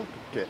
okay.